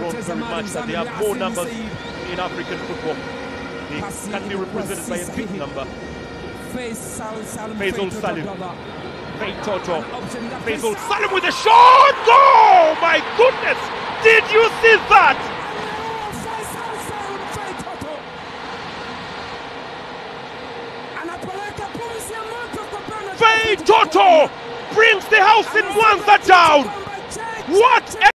grown very much that they have more numbers in African football. They can be represented by a big number. Feisal Salum. Fei Toto. Feisal Salum with a shot! Oh my goodness! Did you see that? Fei Toto brings the house in Mwanza down. What